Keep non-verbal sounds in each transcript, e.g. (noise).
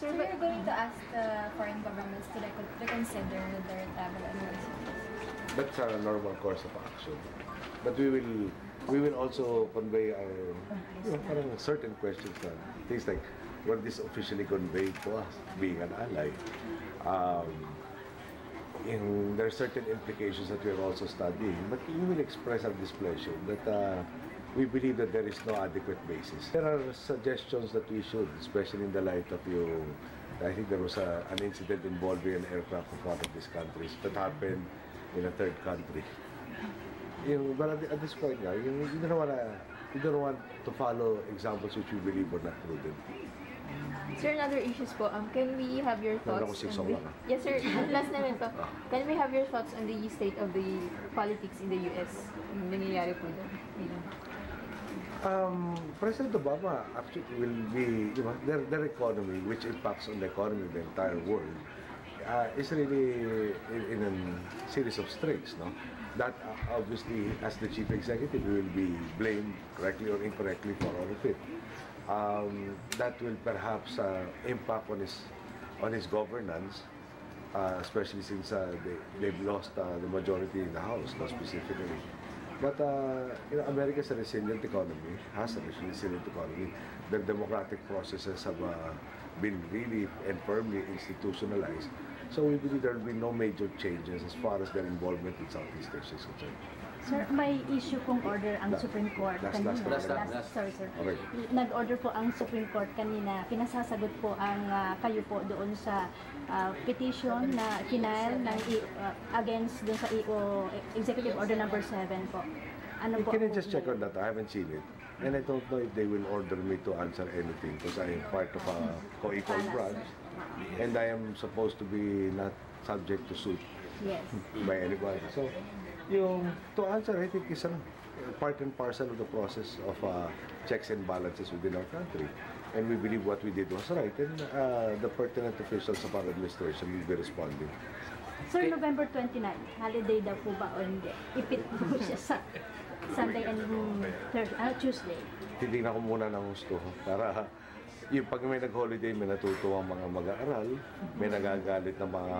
Sir, but you're going to ask the foreign governments to recon- reconsider their travel advisories. That's a normal course of action. But we will we will also convey our you know, certain questions na things like were this officially conveyed to us being an ally. Um, in, there are certain implications that we are also studying, but we will express our displeasure that uh, we believe that there is no adequate basis. There are suggestions that we should, especially in the light of yung, I think there was a, an incident involving an aircraft of one of these countries that happened in a third country. Yung, but at, at this point nga, yung, you don't wanna, you don't want to follow examples which we believe were not prudent. Sir, another issues po, um, can we have your thoughts on the... Yes, sir. Last naman po. Can we have your thoughts on the state of the politics in the US? Nangyayari po doon. Um, President Obama actually will be, you know, their, their economy, which impacts on the economy of the entire world, uh, is really in, in a series of straits, no? That uh, obviously, as the chief executive, will be blamed correctly or incorrectly for all of it. Um, that will perhaps uh, impact on his on his governance, uh, especially since uh, they, they've lost uh, the majority in the House, no, specifically. But uh, you know, America is a resilient economy, has a resilient economy. Their democratic processes have uh, been really and firmly institutionalized. So we believe there will be no major changes as far as their involvement in Southeast Asia is concerned. Sir, may issue pong order ang Supreme Court last- kanina. last- last- last. sorry, sir. Okay. Nag-order po ang Supreme Court kanina. Pinasasagot po ang ah, kayo po doon sa ah, petition na final ng I- ah, against doon sa EO Executive Order number 7 po. Ano po? Can ang just check on that? I haven't seen it. And I don't know if they will order me to answer anything because I am part of a co-equal branch. And I am supposed to be not subject to suit Yes. by anybody. So, yung to answer, I think is a part and parcel of the process of uh, checks and balances within our country. And we believe what we did was right. And uh, the pertinent officials of our administration will be responding. Sir, November 29, holiday daw po ba o hindi? Ipit po (laughs) siya sa Sunday and Thursday, ah, Tuesday. Titignan ko muna ng gusto para yung pag may nag-holiday, may natutuwang mga mag-aaral, may nagagalit na mga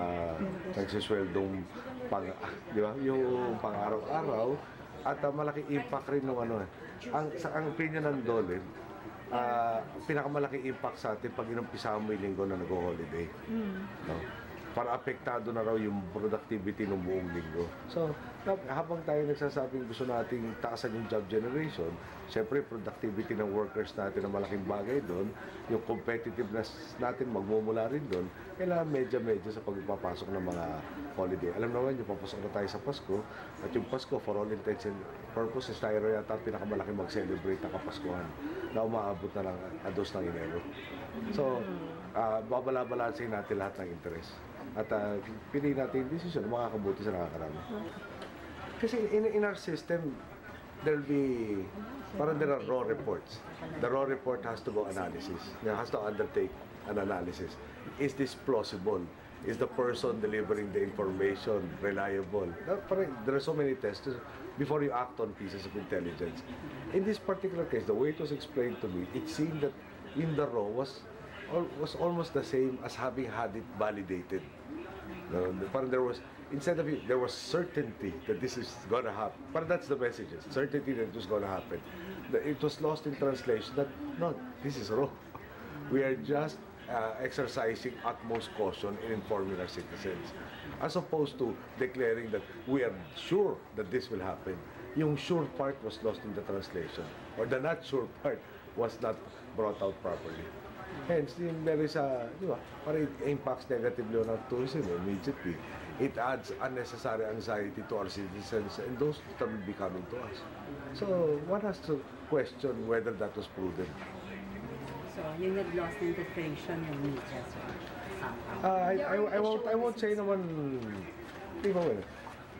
nagsisweldong pang, di ba? Yung pang-araw-araw, at uh, malaki impact rin ng ano eh. Ang, sa, ang opinion ng Dole, ah, pinakamalaki impact sa atin pag inumpisa mo yung linggo na nag-holiday. No? Para apektado na raw yung productivity ng buong linggo. So, hab- habang tayo nagsasabing gusto nating taasan yung job generation, syempre productivity ng workers natin ang malaking bagay doon, yung competitiveness natin magmumula rin doon, kailangan medya-medya sa pagpapasok ng mga holiday. Alam naman yung papasok na tayo sa Pasko, at yung Pasko, for all intents and purposes, tayo yata pinakamalaki mag-celebrate ng Kapaskuhan na umaabot na lang ados ng Enero. So, uh, babala-balansin natin lahat ng interest. At uh, piliin natin yung decision makakabuti sa nakakarami. Kasi in, in our system, there'll be, parang there are raw reports. The raw report has to go analysis. It has to undertake an analysis. Is this plausible? Is the person delivering the information reliable? That, parang, there are so many tests before you act on pieces of intelligence. In this particular case, the way it was explained to me, it seemed that in the raw was was almost the same as having had it validated. No, parang there was instead of it, there was certainty that this is gonna happen. But that's the message. Certainty that it was gonna happen. It was lost in translation that no, this is wrong. (laughs) We are just uh, exercising utmost caution in informing our citizens, as opposed to declaring that we are sure that this will happen. Yung sure part was lost in the translation, or the not sure part was not brought out properly. Hence, yung there is a, di ba, parang it impacts negatively on our tourism immediately. It adds unnecessary anxiety to our citizens and those that will be coming to us. So, one has to question whether that was prudent. So, yung nag-lost interpretation yung media, so, somehow. Uh, I, I, I, won't, I won't say naman, di ba, well,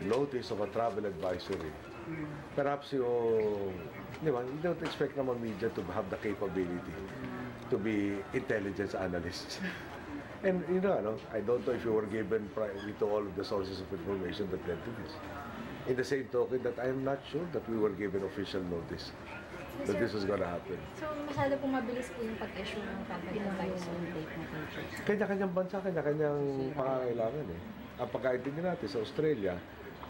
notice of a travel advisory. Perhaps yung, di ba, you don't expect naman media to have the capability to be intelligence analysts. (laughs) And you know, ano, I don't know if you were given priority to all of the sources of information that led to this. In the same token that I am not sure that we were given official notice that this was gonna happen. So, masyado po mabilis po yung pag-issue ng company advisory. Kanya-kanyang bansa, kanya-kanyang pangangailangan eh. Ang pagkaintindi natin sa Australia,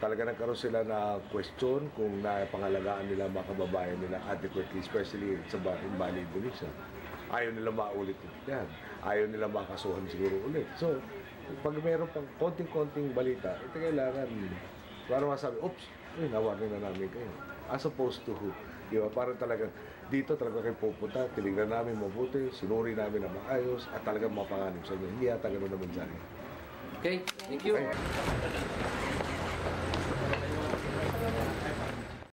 talaga nagkaroon sila na question kung napangalagaan nila mga kababayan nila adequately, especially sa in Bali, Indonesia. Ayaw nila maulit yan. Ayaw nila makasuhan siguro ulit. So, pag mayroon pang konting-konting balita, ito kailangan, para masabi, oops, eh, nawarin na namin kayo. As opposed to, di ba, parang talagang, dito talaga kayo pupunta, tinignan namin mabuti, sinuri namin na maayos, at talagang mapanganib sa inyo. Hindi yata ganun naman akin. Okay, thank you.